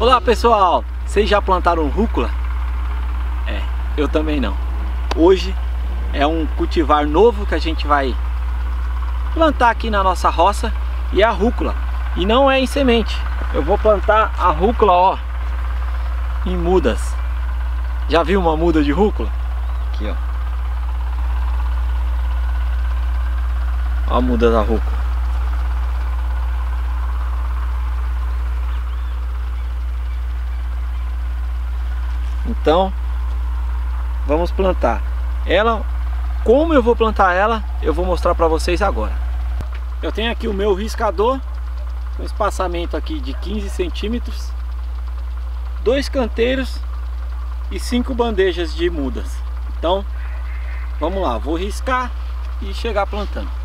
Olá pessoal, vocês já plantaram rúcula? É, eu também não. Hoje é um cultivar novo que a gente vai plantar aqui na nossa roça e é a rúcula. E não é em semente. Eu vou plantar a rúcula, ó, em mudas. Já viu uma muda de rúcula? Aqui, ó. Ó a muda da rúcula. Então, vamos plantar. Ela, como eu vou plantar ela, eu vou mostrar para vocês agora. Eu tenho aqui o meu riscador, com espaçamento aqui de 15 centímetros, dois canteiros e cinco bandejas de mudas. Então, vamos lá, vou riscar e chegar plantando.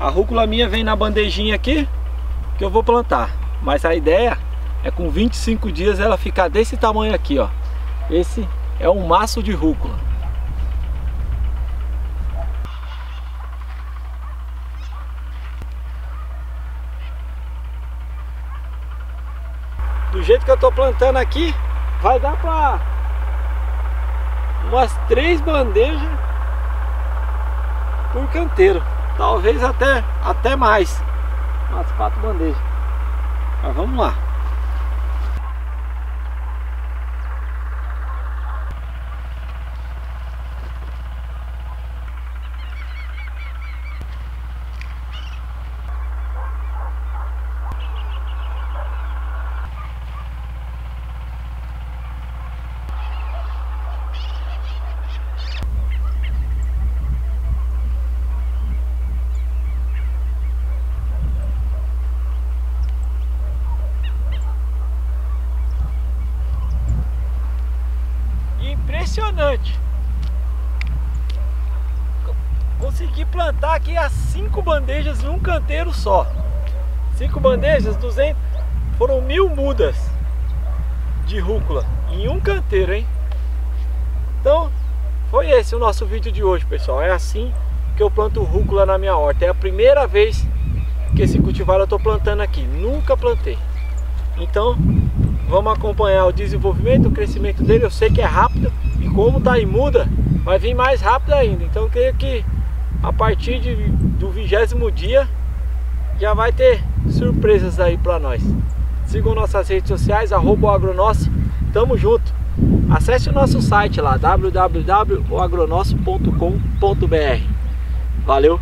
A rúcula minha vem na bandejinha aqui que eu vou plantar. Mas a ideia é com 25 dias ela ficar desse tamanho aqui, ó. Esse é um maço de rúcula. Do jeito que eu tô plantando aqui, vai dar pra umas três bandejas por canteiro. Talvez até, até mais. Umas quatro bandejas. Mas vamos lá. Impressionante. Consegui plantar aqui as cinco bandejas em um canteiro só. Cinco bandejas, 200, foram mil mudas de rúcula em um canteiro, hein? Então, foi esse o nosso vídeo de hoje, pessoal. É assim que eu planto rúcula na minha horta. É a primeira vez que esse cultivar eu estou plantando aqui. Nunca plantei. Então, vamos acompanhar o desenvolvimento, o crescimento dele. Eu sei que é rápido, como tá em muda, vai vir mais rápido ainda. Então creio que a partir de, do vigésimo dia já vai ter surpresas aí para nós. Sigam nossas redes sociais, arroba agronosso. Tamo junto. Acesse o nosso site lá, www.agronosso.com.br. Valeu!